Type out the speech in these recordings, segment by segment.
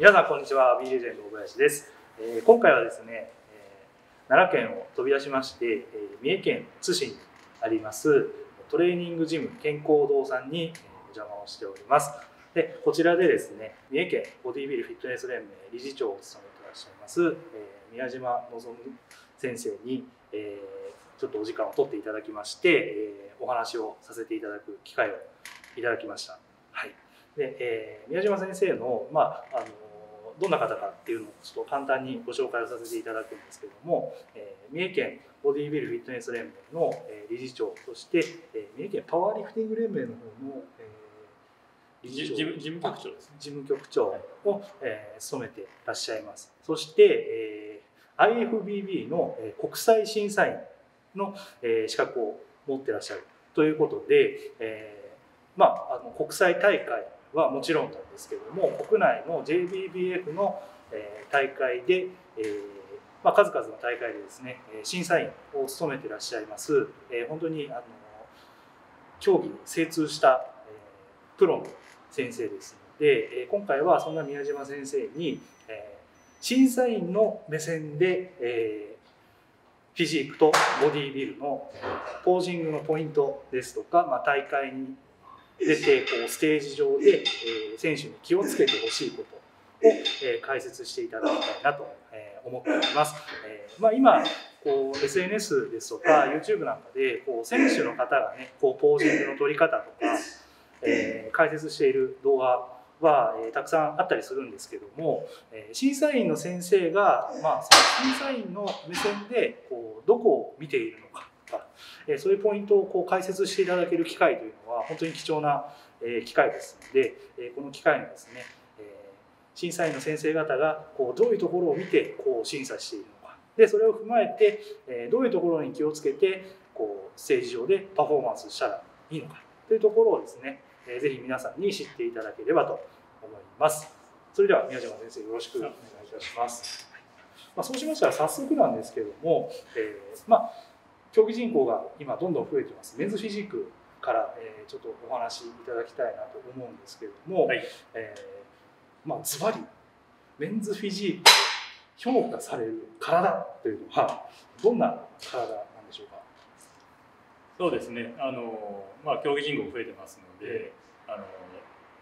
皆さんこんにちは。B レジェンド小林です、えー今回はですね、えー奈良県を飛び出しまして、えー三重県津市にありますトレーニングジム健康堂さんにお邪魔をしております。でこちらでですね三重県ボディビルフィットネス連盟理事長を務めていらっしゃいます、えー宮島望先生に、えーちょっとお時間を取っていただきまして、えーお話をさせていただく機会をいただきました。はい。でえー宮島先生の、まあ、あのどんな方かっていうのをちょっと簡単にご紹介をさせていただくんですけども、えー三重県ボディビルフィットネス連盟の、えー理事長として、えー三重県パワーリフティング連盟の方の、えー事務局長ですね。事務局長を、えー務めていらっしゃいます。そして、えー IFBB の、えー国際審査員の、えー資格を持ってらっしゃるということで、えーまあ、あの国際大会はもちろんなんですけれども国内の JBBF の、大会で、えーまあ、数々の大会でですね審査員を務めてらっしゃいます、えー本当にあの競技に精通した、えープロの先生ですので、今回はそんな宮島先生に、えー審査員の目線で、えーフィジークとボディービルのポージングのポイントですとか、まあ、大会に出てこうステージ上で、え選手に気をつけてほしいことを、え解説していただきたいなと、え思っております。えまあ、今こう SNS ですとか YouTube なんかでこう選手の方がねこうポージングの取り方とか、え解説している動画は、えーたくさんあったりするんですけども、えー審査員の先生が、まあ、その審査員の目線でこうどこを見ているのかとか、そういうポイントをこう解説していただける機会というのは本当に貴重な、えー機会ですので、えーこの機会にですね、えー審査員の先生方がこうどういうところを見てこう審査しているのかでそれを踏まえて、えーどういうところに気をつけてこうステージ上でパフォーマンスしたらいいのかというところをですね、えーぜひ皆さんに知っていただければと思います。それでは宮島先生よろしくお願いいたします。まあ、そうしましたら早速なんですけども、えーまあ、競技人口が今どんどん増えてます。メンズフィジークから、えーちょっとお話しいただきたいなと思うんですけれども、はい。えーまあ、ズバリメンズフィジーク評価される体というのはどんな体なんでしょうか？そうですね。あのまあ競技人口増えてますので、あの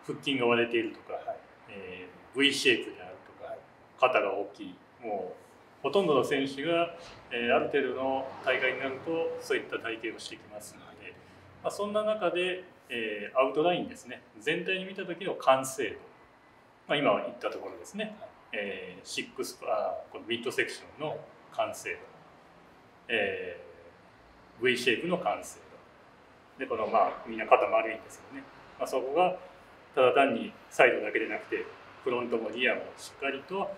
腹筋が割れているとか、はい。えー V シェイプであるとかはい、肩が大きい、もうほとんどの選手が、えーある程度の大会になるとそういった体型をしてきますので、まあ、そんな中で、えーアウトラインですね。全体に見た時の完成度、まあ今言ったところですね。えーシックスパーこのミッドセクションの完成度、えー V シェイプの完成度でこのまあみんな肩丸いんですよね、まあ、そこがただ単にサイドだけでなくてフロントもリアもしっかりと、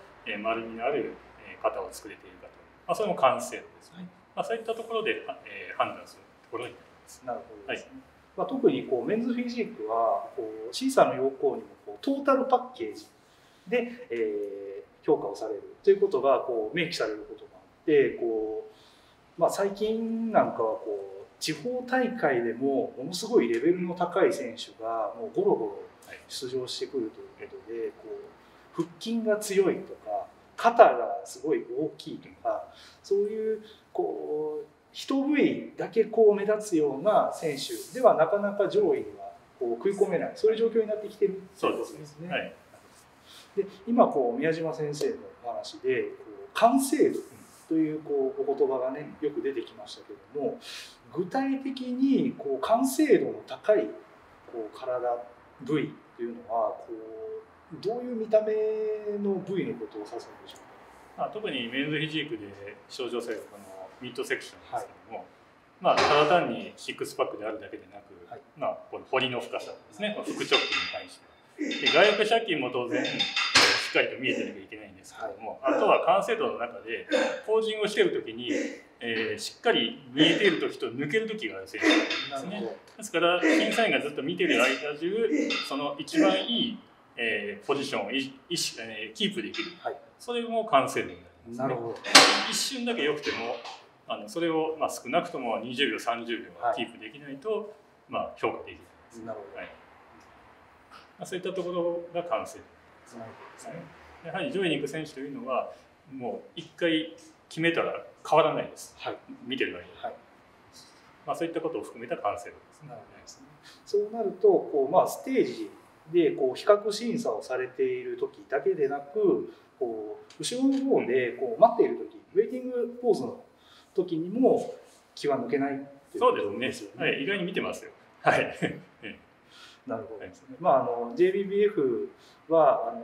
丸みのあるえー肩を作れているかと、まあ、それも完成度ですね、まあ、そういったところで、はえー判断するところになります。なるほどですね、まあ、特にこうメンズフィジークはこう審査の要項にもこうトータルパッケージで、えー評価をされるということがこう明記されることがあってこう、まあ、最近なんかはこう地方大会でもものすごいレベルの高い選手がもうゴロゴロ出場してくるということでこう腹筋が強いとか肩がすごい大きいとかそういうこう一部位だけこう目立つような選手ではなかなか上位にはこう食い込めない。そういう状況になってきてる。そうといことですね。はい。で今こう宮島先生のお話でこう完成度というこうお言葉がねよく出てきましたけども具体的にこう完成度の高いこう体部位というのはこうどういう見た目の部位のことを指すんでしょうまあ、特にメンズフィジークで症状されるこのミッドセクションですけども、まあ、ただ単にシックスパックであるだけでなく、はい。まあ、この彫りの深さですね。この腹直筋に対して。で外翼借金も当然しっかりと見えてなきゃいけないんですけども、あとは完成度の中でポージングをしている時に、えーしっかり見えている時と抜ける時がある選手なんですね。ですから審査員がずっと見てる間中その一番いい、えーポジションをい意識、えーキープできる、はい。それも完成度になります、ね、なるほど。一瞬だけ良くてもあのそれを、まあ、少なくとも20秒30秒はい。キープできないと、まあ、評価できないです、なるほど、はい。まあ、そういったところが完成度なるほどですね。やはり上位に行く選手というのはもう一回決めたら変わらないです、はい、見てる間に、はい。まあ、そういったことを含めた完成度ですね。なるほどですね。そうなるとこう、まあ、ステージでこう比較審査をされている時だけでなくこう後ろの方でこう待っている時ウェイティングポーズの時にも気は抜けないっていうですねですよね。はい、意外に見てますよ。はい。なるほどですね。まああの JBBF はあの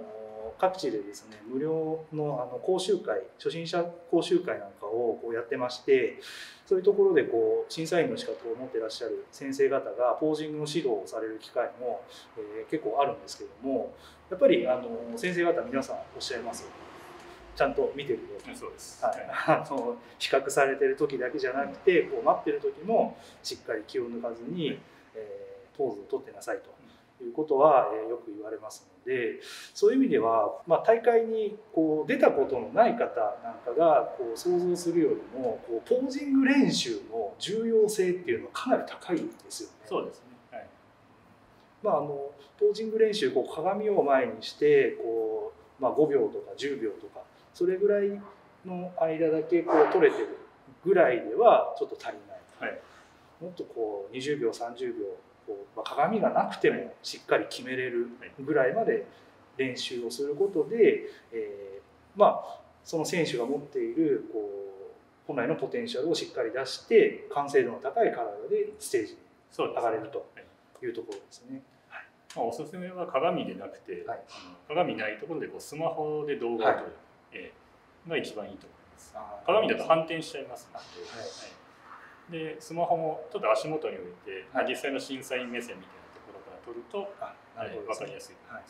各地でですね無料のあの講習会初心者講習会なんかをこうやってましてそういうところでこう審査員の資格を持ってらっしゃる先生方がポージングの指導をされる機会も、えー結構あるんですけどもやっぱりあの先生方皆さんおっしゃいますよちゃんと見てるよそうです。はい、あの比較されてる時だけじゃなくてこう待ってる時もしっかり気を抜かずに、えーポーズを取ってなさいということは、えーよく言われますのでそういう意味では、まあ、大会にこう出たことのない方なんかがこう想像するよりもこうポージング練習の重要性っていうのはかなり高いですよね。そうですね。はい。まあ、あのポージング練習こう鏡を前にしてこう、まあ、5秒とか10秒とかそれぐらいの間だけこう取れてるぐらいではちょっと足りない、はいもっとこう20秒30秒こう、まあ、鏡がなくてもしっかり決めれるぐらいまで練習をすることで、えーまあその選手が持っているこう本来のポテンシャルをしっかり出して完成度の高い体でステージに上がれるとはいいうところですね。まあ、おすすめは鏡でなくて、はい。鏡ないところでこうスマホで動画を撮る、えーが一番いいと思います。鏡だと反転しちゃいますので、はい。はいでスマホもちょっと足元に置いて、はい。実際の審査員目線みたいなところから撮ると、あなるほど。わですねかりやすいとはい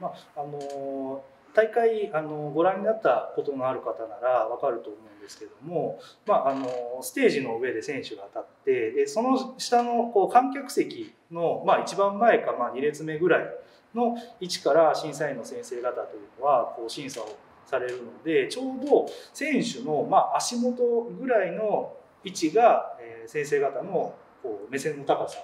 思います。まああのー大会あのご覧になったことのある方ならわかると思うんですけども、まあ、あのステージの上で選手が立ってでその下のこう観客席の、まあ、一番前か、まあ、2列目ぐらいの位置から審査員の先生方というのはこう審査をされるのでちょうど選手の、まあ、足元ぐらいの位置が、え先生方のこう目線の高さ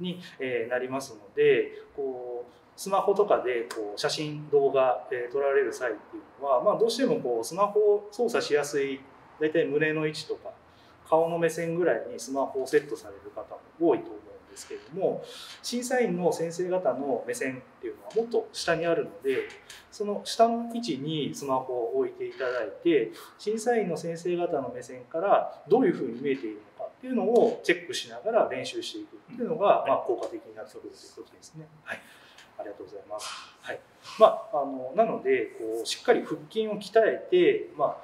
に、えなりますのでこうスマホとかでこう写真動画、え撮られる際っていうのは、まあ、どうしてもこうスマホを操作しやすい大体胸の位置とか顔の目線ぐらいにスマホをセットされる方も多いと思いますですけれども審査員の先生方の目線っていうのはもっと下にあるのでその下の位置にスマホを置いていただいて審査員の先生方の目線からどういうふうに見えているのかっていうのをチェックしながら練習していくっていうのが、まあ、効果的になってくるということですね。はいありがとうございます。はい。まああのなのでこうしっかり腹筋を鍛えて、まあ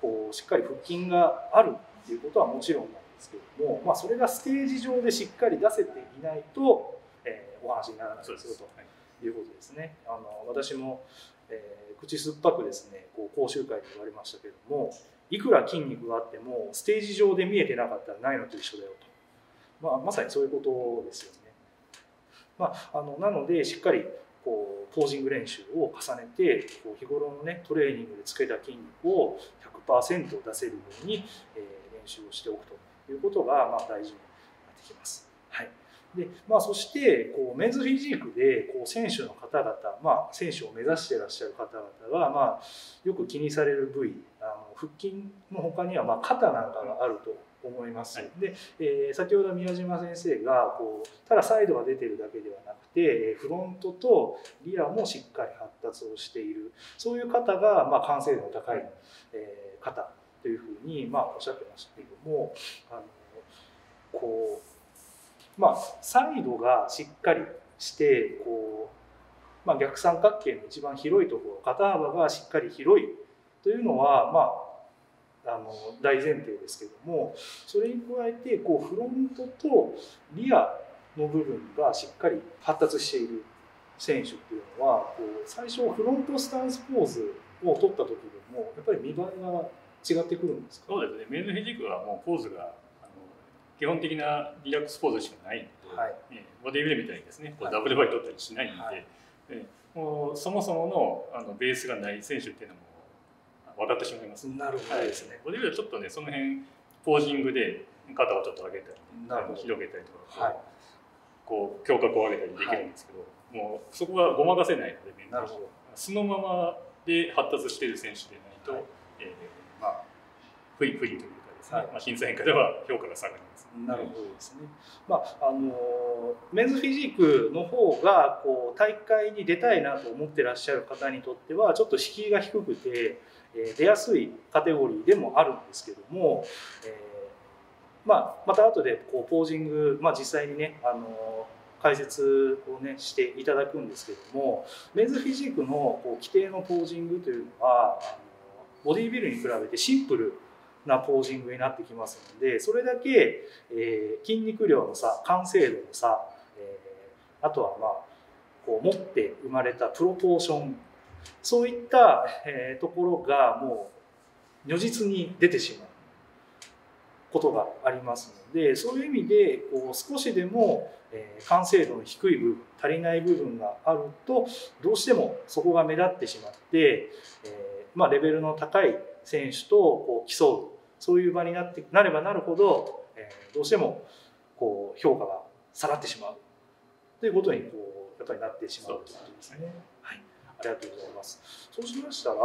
こうしっかり腹筋があるっていうことはもちろんなんですけれども、まあそれがステージ上でしっかり出せていないと、えーお話にならないですよということですね。あの私も、えー口酸っぱくですね、こう講習会で言われましたけれども、いくら筋肉があってもステージ上で見えてなかったらないのと一緒だよと。まあまさにそういうことですよね。まあ、あのなのでしっかりこうポージング練習を重ねてこう日頃のねトレーニングでつけた筋肉を100%出せるように、えー練習をしておくということが、まあ、大事になってきます。はいでまあ、そしてこうメンズフィジークでこう選手の方々、まあ、選手を目指していらっしゃる方々が、まあ、よく気にされる部位あの腹筋の他には、まあ、肩なんかがあると思います。はいでえー先ほど宮島先生がこうただサイドが出てるだけではなくてえーフロントとリアもしっかり発達をしているそういう方が、まあ、完成度の高い、えー方というふうに、まあ、おっしゃってました。けれどもあのこう、まあ、サイドがしっかりしてこう、まあ、逆三角形の一番広いところ肩幅がしっかり広いというのは、まあ、あの大前提ですけどもそれに加えてこうフロントとリアの部分がしっかり発達している選手っていうのはこう最初フロントスタンスポーズを取った時でもやっぱり見栄えが違ってくるんですか？そうですね、メンズフィジークはもうポーズがあの基本的なリラックスポーズしかない。ので、はい。えーボディビルみたいにですね、こはい。うダブルバイ取ったりしないので、はい。えーもうそもそものあのベースがない選手っていうのも分かってしまいます。なるほどですね。ボディビルはちょっとね、その辺ポージングで肩をちょっと上げたり、なるほど。広げたりとか、はい。こう胸郭を上げたりできるんですけど、もうそこはごまかせないので、メンズなるほど。そのままで発達している選手でないと、はい、えー、まあ不利不利というかですね、はい、まあ、審査員下では評価が下がります、なるほどですね。まああのメンズフィジークの方がこう大会に出たいなと思ってらっしゃる方にとってはちょっと敷居が低くて、えー、出やすいカテゴリーでもあるんですけども、えー、まあ、また後でこうポージング、まあ、実際にねあの解説をねしていただくんですけどもメンズフィジークのこう規定のポージングというのはボディービルに比べてシンプルなポージングになってきますのでそれだけ、えー、筋肉量の差完成度の差、えー、あとはまあこう持って生まれたプロポーションそういった、えー、ところがもう如実に出てしまうことがありますのでそういう意味でこう少しでも、えー、完成度の低い部分足りない部分があるとどうしてもそこが目立ってしまって、えーまあ、レベルの高い選手とこう競うそういう場になってなればなるほど、えー、どうしてもこう評価が下がってしまうということにこうやっぱりなってしまうということですね。はい、ありがとうございます。そうしましたら、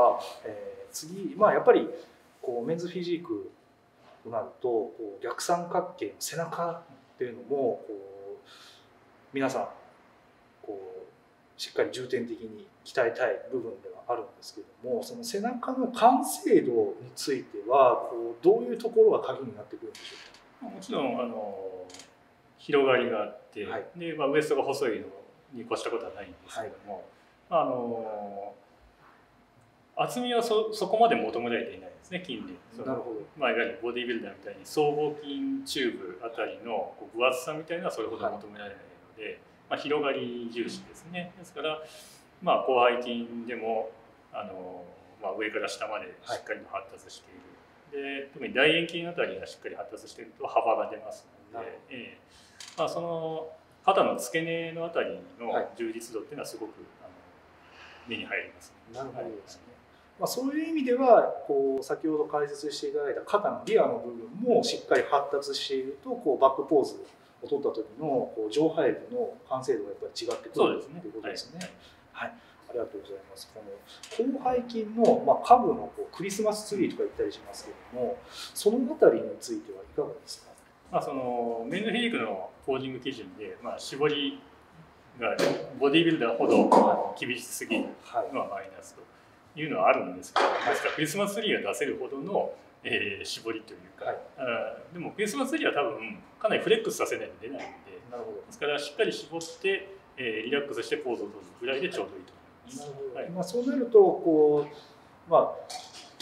えー、次、まあ、やっぱりこうメンズフィジークとなるとこう逆三角形の背中っていうのもこう皆さんこうしっかり重点的に鍛えたい部分ではあるんですけどもその背中の完成度についてはこうどういうところが鍵になってくるんでしょうか？もちろんあの広がりがあって、はい、でまあ、ウエストが細いのに越したことはないんですけども、はい、あの厚みはそそこまで求められていないですね近年。なるほど、まあ、いわゆるボディビルダーみたいに僧帽筋チューブあたりのこう分厚さみたいなのはそれほど求められないので、はい、まあ、広がり重視ですね。ですからまあ、広背筋でもあの、まあ、上から下までしっかりと発達している、はい、で特に大円筋あたりがしっかり発達していると幅が出ますので、えーまあ、その肩の付け根のあたりの充実度っていうのはすごく、あの目に入ります、ね、なるほど。ですね、まあ、そういう意味ではこう先ほど解説していただいた肩のリアの部分もしっかり発達しているとこうバックポーズを取った時のこう上背部の完成度がやっぱり違ってくるということですね。はいはい、ありがとうございます。この広背筋の、まあ、下部のこうクリスマスツリーとか言ったりしますけども、そのあたりについてはいかがですか？まあ、そのメンズフィークのポージング基準で、まあ、絞りがボディービルダーほど厳しすぎるのはマイナスというのはあるんですけど、はい、ですからクリスマスツリーが出せるほどの、えー、絞りというか、はい、あでもクリスマスツリーは多分かなりフレックスさせないと出ないので。なるほど。ですからしっかり絞ってえー、リラックスしてポーズを取るぐらいでちょうどいいと思います。はい、まあ、そうなるとこう、まあ、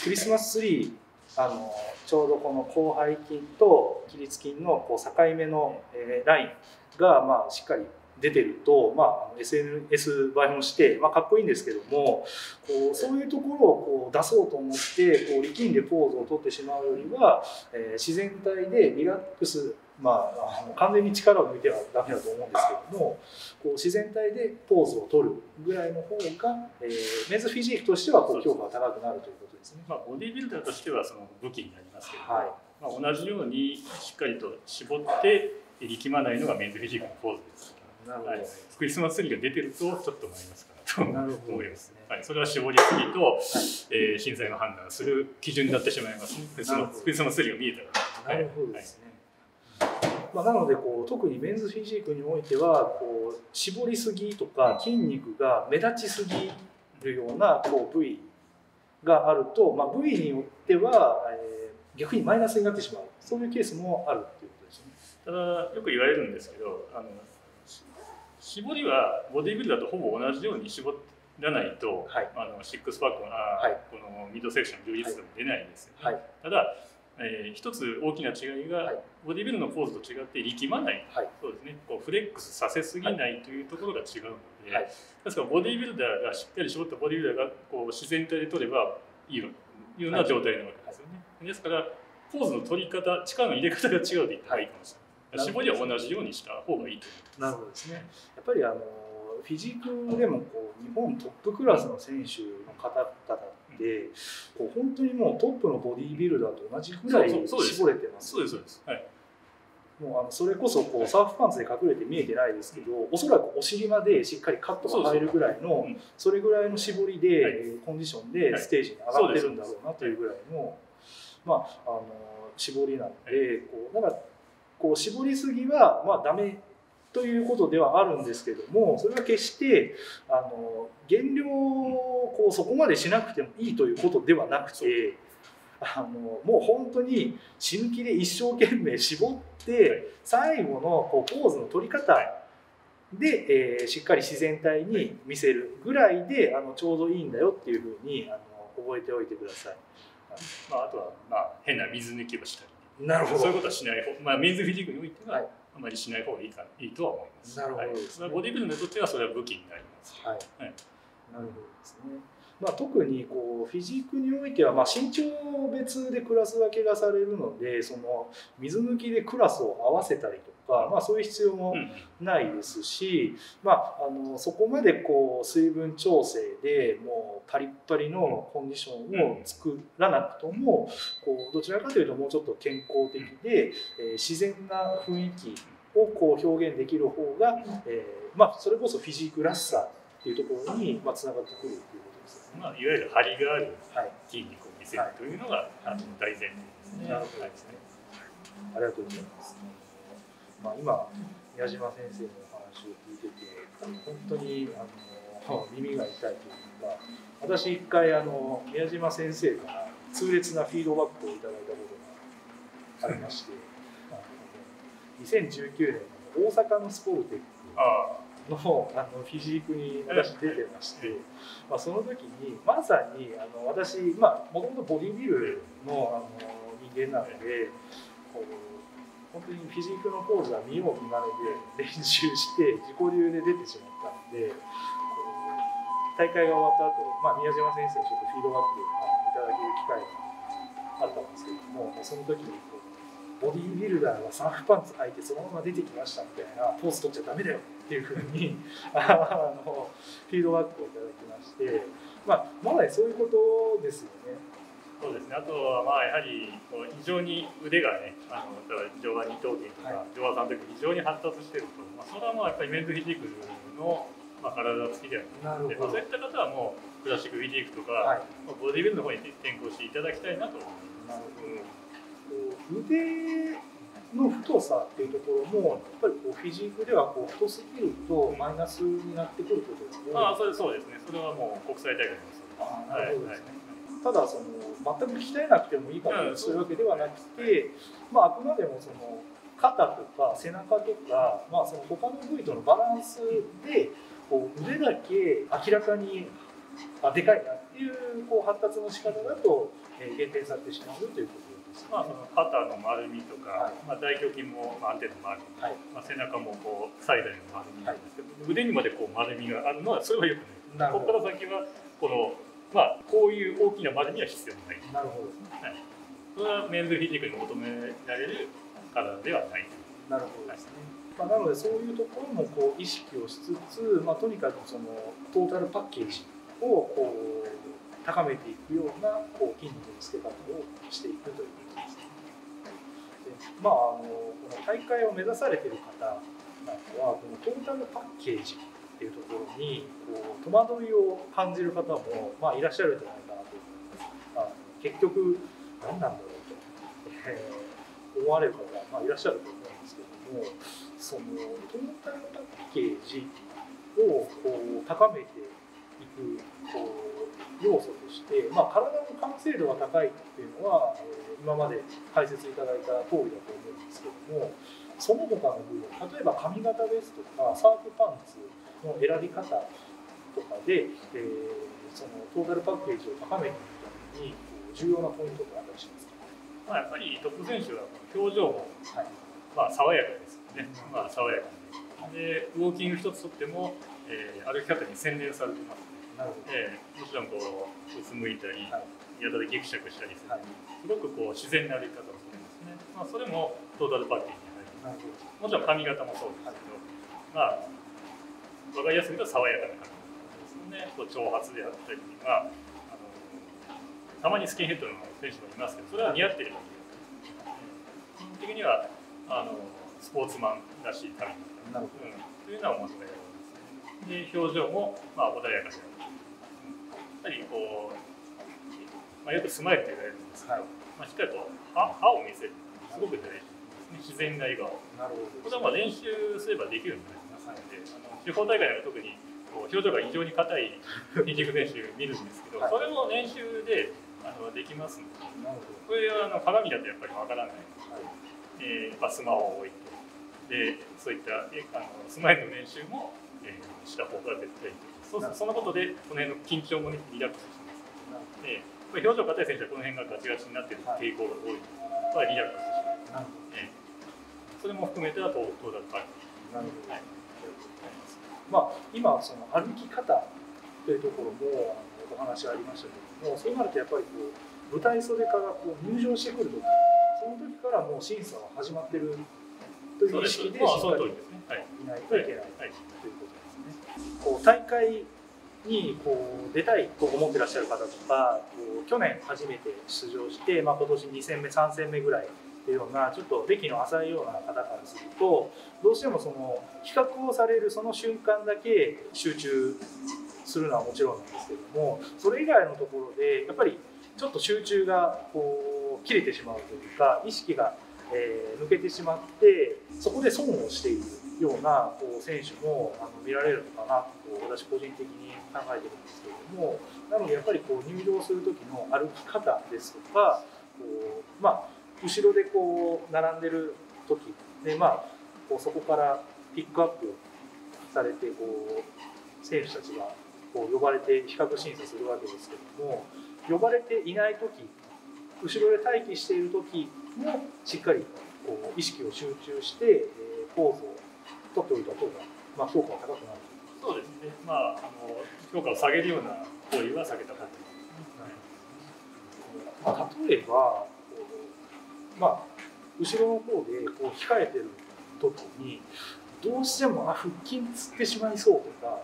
クリスマスツリーあのちょうどこの広背筋と起立筋のこう境目の、えー、ラインが、まあ、しっかり出てると、まあ、SNS 映えもして、まあ、かっこいいんですけどもこうそういうところをこう出そうと思ってこう力んでポーズをとってしまうよりは、えー、自然体でリラックスまあ、あの完全に力を抜いてはダメだと思うんですけどもこう自然体でポーズを取るぐらいの方が、えー、メンズフィジークとしてはこう強化が高くなるということですね。まあ、ボディビルダーとしてはその武器になりますけど、はいまあ、同じようにしっかりと絞って力まないのがメンズフィジークのポーズです。はい、クリスマスツリーが出てるとちょっとマイナスかなと思いますね。はい、それは絞りすぎと、はい、えー、審査員が判断する基準になってしまいます、ね、クリスマスツリーが見えたら。なるほどですね。まあ、なのでこう特にメンズフィジークにおいてはこう絞りすぎとか筋肉が目立ちすぎるようなこう部位があると、まあ、部位によっては、えー、逆にマイナスになってしまう。そういうケースもあるっていうことですね。ただよく言われるんですけどあの絞りはボディビルダーとほぼ同じように絞らないと、はい、あのシックスパックの、はい、このミッドセクション充実度も出ないんですよね。はい、ただえー、一つ大きな違いが、はい、ボディビルのポーズと違って力まない、はい、そうですね。こうフレックスさせすぎないというところが違うので、はい、ですからボディビルダーがしっかり絞ったボディビルダーがこう自然体で取ればいいよいうような状態なわけですよね、ですからポーズの取り方力の入れ方が違うと言ったらいいかもしれない、絞りは同じようにした方がいいと思います。なるほどですね。やっぱりあのフィジークでもこう日本トップクラスの選手の方々でこう本当にもうトップのボディービルダーと同じぐらい絞れてます。そうですそうです。はい。もうあのそれこそこうサーフパンツで隠れて見えてないですけどおそらくお尻までしっかりカットが入るぐらいのうんそれぐらいの絞りで、コンディションでステージに上がってるんだろうなというぐらいの、まあ、あの絞りなので、こうだからこう絞りすぎはまあダメということではあるんですけどもそれは決してあの減量をこうそこまでしなくてもいいということではなくてあのもう本当に死ぬ気で一生懸命絞って最後のこうポーズの取り方で、えーしっかり自然体に見せるぐらいであのちょうどいいんだよっていうふうにあの覚えておいてください。まあ、あとは、まあ、変な水抜きをしたり。なるそういうことはしない方、まあ、メンズフィジークにおいては、はいあまりしない方がいいかいいとは思います。なるほどねはい、ボディビルにとってはそれは武器になります。はい、はいなるほどですね。まあ、特にこうフィジークにおいては、まあ、身長別でクラス分けがされるのでその水抜きでクラスを合わせたりとか、まあ、そういう必要もうんないですし、まあ、あのそこまでこう水分調整でもうパリッパリのコンディションを作らなくともこうどちらかというともうちょっと健康的で、えー自然な雰囲気をこう表現できる方が、えーまあ、それこそフィジークらしさっていうところにまあつながってくるということですよね。まあ、いわゆる張りがあるはい、筋肉を見せるというのが、あの大前提ですね。なるほどですね。ありがとうございます。まあ、今宮島先生のお話を聞いてて、あの本当にあの耳が痛いというか、私一回あの宮島先生から痛烈なフィードバックをいただいたことがありまして、あの2019年の大阪のスポルテックあのあのフィジークに私出てまして、まあ、その時にまさにあの私もともとボディビルのあの人間なのでこう本当にフィジークのポーズは見よう見まねで練習して自己流で出てしまったのでこう大会が終わった後、まあ宮島先生にちょっとフィードバックをいただける機会があったんですけどもその時にこうボディービルダーがサーフパンツ履いてそのまま出てきましたみたいなポーズ取っちゃダメだよ。っていうふうに あのフィードバックをいただきまして、まあ、まだそういうことですよね。そうですね。あとはまあやはりこう非常に腕がね、あのだから上腕二頭筋とか、は上腕三頭筋非常に発達してると、まあそれはもうやっぱりメンズフィジークのまあ体つきであるなので、まあそういった方はもうクラシックフィジークとか、はいまあボディビルの方に転向していただきたいなと思います。腕の太さっていうところもやっぱりこうフィジークではこう太すぎるとマイナスになってくることが多いああ、それそうですね。それはもう国際大会。あーなるほどですね。はいはい。ただその全く鍛えなくてもいいかとそういうわけではなくて、まあ、あくまでもその肩とか背中とか、まあ、その他の部位とのバランスでこう腕だけ明らかにあでかいなっていうこう発達の仕方だと、えー減点されてしまうということです、まあ、その肩の丸みとか、はい。まあ、大胸筋もまあある程度丸み、はい。まあ、背中もこう最大の丸みなんですけど、腕にまでこう丸みがあるのはそれはよくない。ここから先はこの、まあ、こういう大きな丸みは必要ない。なるほど。それはメンズフィジークに求められる体ではない。なるほどですね。まあ、なのでそういうところもこう意識をしつつ、まあ、とにかくそのトータルパッケージをこう高めていくようなこう筋肉のつけ方をしていくというまあ、あのこの大会を目指されてる方なんかはこのトータルパッケージっていうところにこう戸惑いを感じる方も、まあ、いらっしゃるんじゃないかなと思います。あ結局何なんだろうと、えー思われる方が、まあ、いらっしゃると思うんですけどもそのトータルパッケージをこう高めてくこう要素として、まあ、体の完成度が高いっていうのは、えー今まで解説いただいた通りだと思うんですけどもその他の部分例えば髪型ですとかサーフパンツの選び方とかで、えーそのトータルパッケージを高めていくために重要なポイントってあったりしますか？まあ、やっぱりトップ選手は表情も、はい。まあ、爽やかですよね、まあ、爽やかで。でウォーキング一つとっても、えー歩き方に洗練されてますええ。もちろんこううつむいたり、はい。やたらギクシャクしたりする、はい。すごくこう自然な歩き方をしてますね、まあ、それもトータルパッケージに入る。もちろん髪型もそうですけど、まあ分かりやすく言うと爽やかな髪型ですね。こう長髪であったりまああのたまにスキンヘッドの選手もいますけどそれは似合ってるわけです。基本的にはあのスポーツマンらしい旅になるうん、というのは求められますね。で表情もまあ穏やかである。やっぱりこう、まあ、よくスマイルと言われるんですけど、はい、まあ、しっかりと歯歯を見せるすごく大事ですね。自然な笑顔。なるほど、これはまあ練習すればできるんで、あの地方大会では特にこう表情が異常に硬い筋肉選手見るんですけど、はい、それも練習であのできますので、これはあの鏡だとやっぱりわからない、はい。えーまあ、スマホを置いてでそういったえあのスマイルの練習も、えー、した方が絶対いいそうそのことでこの辺の緊張も、ね、リラックスします、で表情硬い選手はこの辺がガチガチになっている傾向が多いので、はい、リラックスします、え。ー、それも含めてはトータルパーティーなるほど、はい。まあ、今その歩き方というところもお話ありましたけどもそうなるとやっぱりこう舞台袖からこう入場してくる時その時からもう審査は始まってるという意識でしっかりいないといけないということ。こう大会にこう出たいと思ってらっしゃる方とかこう去年初めて出場して、まあ、今年2戦目3戦目ぐらいっていうようなちょっと歴の浅いような方からするとどうしてもその比較をされるその瞬間だけ集中するのはもちろんなんですけどもそれ以外のところでやっぱりちょっと集中がこう切れてしまうというか意識が、え抜けてしまってそこで損をしている。ようなこう選手もあの見られるのかなと私個人的に考えてるんですけれどもなのでやっぱりこう入場する時の歩き方ですとかこうまあ後ろでこう並んでる時でまあこうそこからピックアップされてこう選手たちがこう呼ばれて比較審査するわけですけども呼ばれていない時後ろで待機している時もしっかりこう意識を集中して、えポーズを取っておいた方が、まあ、評価は高くなるそうですね、まあ、あの評価を下げるような行為は下げた方がいい、まあ、例えばまあ、後ろの方でこう控えてる時にどうしてもあ腹筋つってしまいそうとか、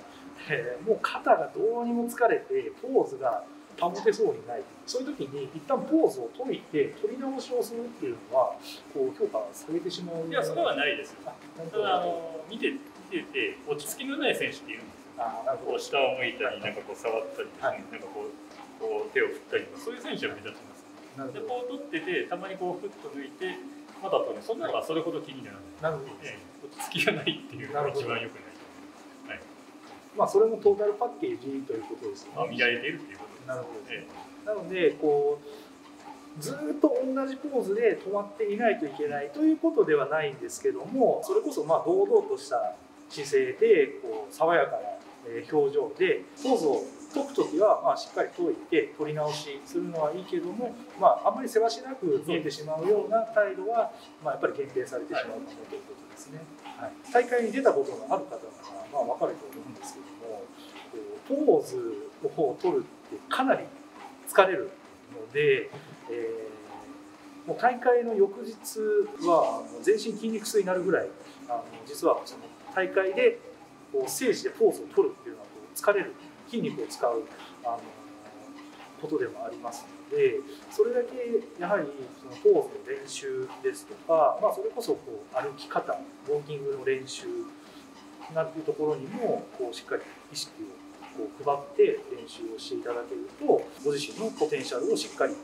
えー、もう肩がどうにも疲れてポーズが保てそうにないそういう時に一旦ポーズを解いて取り直しをするっていうのはこう評価を下げてしまう。いやそれはないですよ。ただ。あの見て見てて落ち着きのない選手っているんですよあなるほど。下を向いたりなんかこう触ったり、はい、なんかこうこう手を振ったりとかそういう選手は目立ちます。でこう取っててたまにこうふっと抜いてまたとねそんなのはそれほど気にならない。なるほど、ええ、落ち着きがないっていうのが一番よくないはい。まあそれもトータルパッケージということですね、まあ、見られているっていうことなるほど、ええ、なのでこうずっと同じポーズで止まっていないといけないということではないんですけどもそれこそまあ堂々とした姿勢でこう爽やかな表情でポーズを解く時はまあしっかり解いて取り直しするのはいいけども、まあ、あんまりせわしなく見えてしまうような態度は、まあ、やっぱり限定されてしまうかもということですね。はい、大会に出たことがある方なら、まあ、分かると思うんですけどもポーズを取るってかなり疲れるので、えー、もう大会の翌日は全身筋肉痛になるぐらいあの実はその大会でこうステージでポーズを取るっていうのはこう疲れる筋肉を使うあのことでもありますのでそれだけやはりそのポーズの練習ですとか、まあ、それこそこう歩き方ウォーキングの練習なんていうところにもこうしっかり意識をこう配って練習をしていただけるとご自身のポテンシャルをしっかり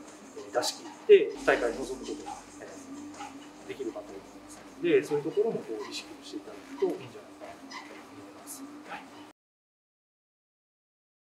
出し切って大会に臨むことができるかと思いますのでそういうところもこう意識をしていただくといいんじゃないかと思います。